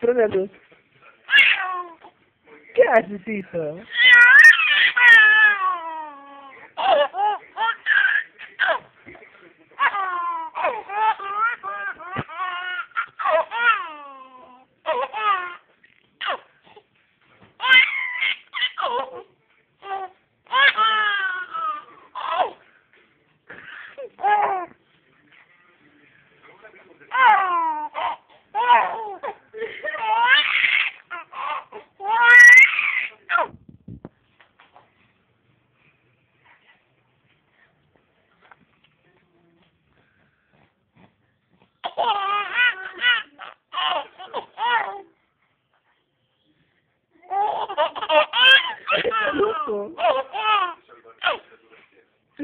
Trollador. Que é isso?